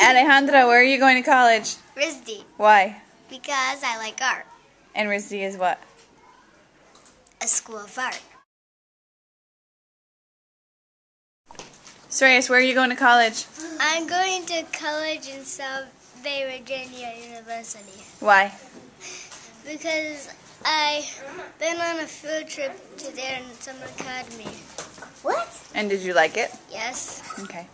Alejandra, where are you going to college? RISD, Why? because I like art. And RISD is what? A school of art. Sreyas, where are you going to college? I'm going to college in South Bay, Virginia University Why? because I've been on a field trip to their summer academy. What? And did you like it? Yes. Okay.